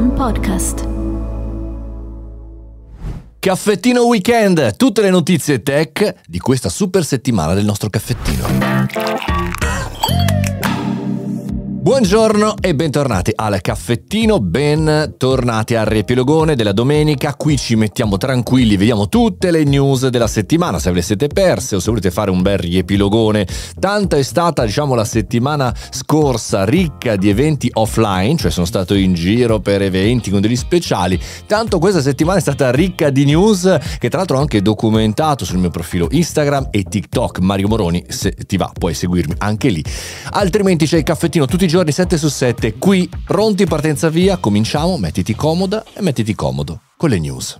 One Podcast. Caffettino Weekend, tutte le notizie tech di questa super settimana del nostro caffettino. Buongiorno e bentornati al caffettino, bentornati al riepilogone della domenica, qui ci mettiamo tranquilli, vediamo tutte le news della settimana, se ve le siete perse o se volete fare un bel riepilogone, tanto è stata diciamo la settimana scorsa ricca di eventi offline, cioè sono stato in giro per eventi con degli speciali, tanto questa settimana è stata ricca di news che tra l'altro ho anche documentato sul mio profilo Instagram e TikTok, Mario Moroni, se ti va puoi seguirmi anche lì, altrimenti c'è il caffettino tutti i giorni 7 su 7 qui, pronti partenza via, cominciamo, mettiti comoda e mettiti comodo con le news.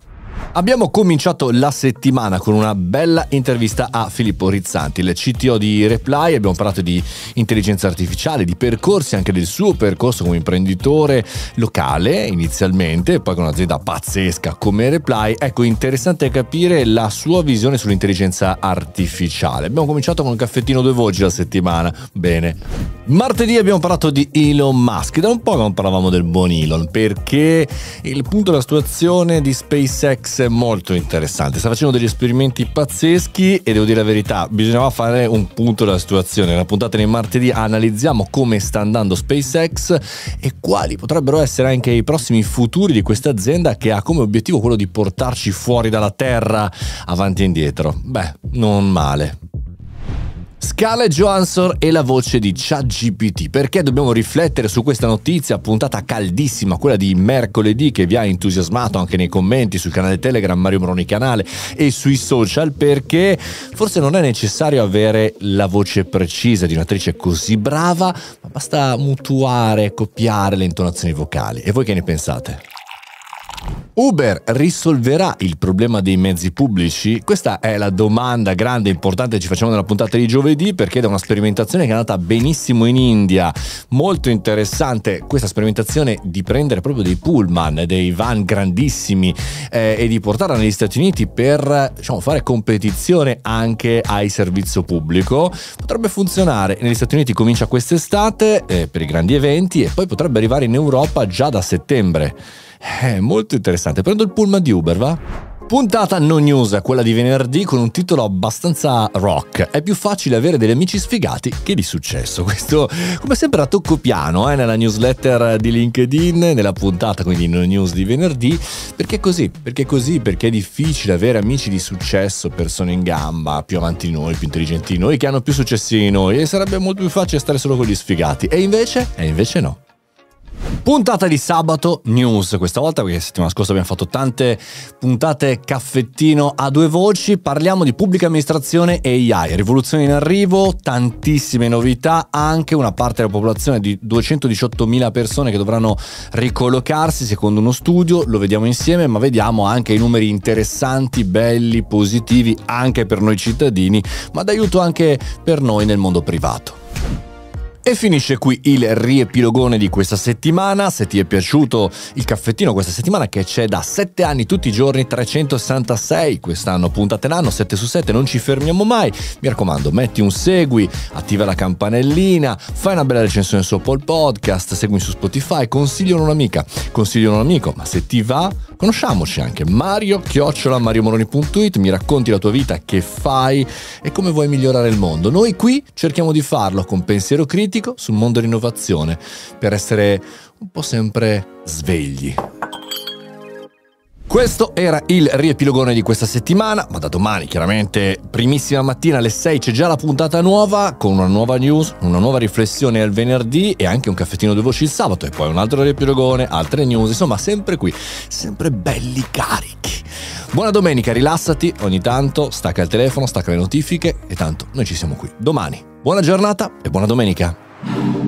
Abbiamo cominciato la settimana con una bella intervista a Filippo Rizzanti, il CTO di Reply. Abbiamo parlato di intelligenza artificiale, di percorsi, anche del suo percorso come imprenditore locale inizialmente, poi con un'azienda pazzesca come Reply. Ecco, interessante capire la sua visione sull'intelligenza artificiale. Abbiamo cominciato con un caffettino due voci la settimana. Bene. Martedì abbiamo parlato di Elon Musk. Da un po' non parlavamo del buon Elon perché il punto della situazione di SpaceX molto interessante. Sta facendo degli esperimenti pazzeschi e devo dire la verità, bisognava fare un punto della situazione. Nella puntata di martedì analizziamo come sta andando SpaceX e quali potrebbero essere anche i prossimi futuri di questa azienda che ha come obiettivo quello di portarci fuori dalla Terra avanti e indietro. Beh, non male. Scarlett Johansson e la voce di ChatGPT. Perché dobbiamo riflettere su questa notizia, puntata caldissima, quella di mercoledì che vi ha entusiasmato anche nei commenti sul canale Telegram Mario Moroni Canale e sui social? Perché forse non è necessario avere la voce precisa di un'attrice così brava, ma basta mutuare, copiare le intonazioni vocali. E voi che ne pensate? Uber risolverà il problema dei mezzi pubblici? Questa è la domanda grande e importante che ci facciamo nella puntata di giovedì perché da una sperimentazione che è andata benissimo in India, molto interessante questa sperimentazione di prendere proprio dei pullman, dei van grandissimi eh, e di portarla negli Stati Uniti per diciamo, fare competizione anche ai servizio pubblico. Potrebbe funzionare, negli Stati Uniti comincia quest'estate eh, per i grandi eventi e poi potrebbe arrivare in Europa già da settembre. Eh, molto interessante. Prendo il pullman di Uber, va? Puntata non news, quella di venerdì con un titolo abbastanza rock. È più facile avere degli amici sfigati che di successo. Questo, come sempre, a tocco piano eh, nella newsletter di LinkedIn, nella puntata quindi non news di venerdì. Perché così? Perché così? Perché è difficile avere amici di successo, persone in gamba, più avanti di noi, più intelligenti di noi, che hanno più successi di noi. E sarebbe molto più facile stare solo con gli sfigati. E invece? E invece no. Puntata di sabato news, questa volta perché settimana scorsa abbiamo fatto tante puntate caffettino a due voci, parliamo di pubblica amministrazione e AI, rivoluzione in arrivo, tantissime novità, anche una parte della popolazione di 218.000 persone che dovranno ricollocarsi secondo uno studio, lo vediamo insieme, ma vediamo anche i numeri interessanti, belli, positivi anche per noi cittadini, ma d'aiuto anche per noi nel mondo privato. E finisce qui il riepilogone di questa settimana. Se ti è piaciuto il caffettino questa settimana, che c'è da 7 anni tutti i giorni, 366 quest'anno, puntate l'anno, 7 su 7, non ci fermiamo mai. Mi raccomando, metti un segui, attiva la campanellina, fai una bella recensione su Apple Podcast, segui su Spotify, consigliano un'amica, consigliano un amico, ma se ti va, conosciamoci anche. Mario, chiocciola, mariomoroni.it, mi racconti la tua vita, che fai e come vuoi migliorare il mondo. Noi qui cerchiamo di farlo con pensiero critico critico sul mondo dell'innovazione per essere un po' sempre svegli. Questo era il riepilogone di questa settimana, ma da domani chiaramente primissima mattina alle 6 c'è già la puntata nuova con una nuova news, una nuova riflessione al venerdì e anche un caffettino due voci il sabato e poi un altro riepilogone, altre news, insomma sempre qui, sempre belli carichi. Buona domenica, rilassati ogni tanto, stacca il telefono, stacca le notifiche e tanto noi ci siamo qui domani. Buona giornata e buona domenica. Thank you.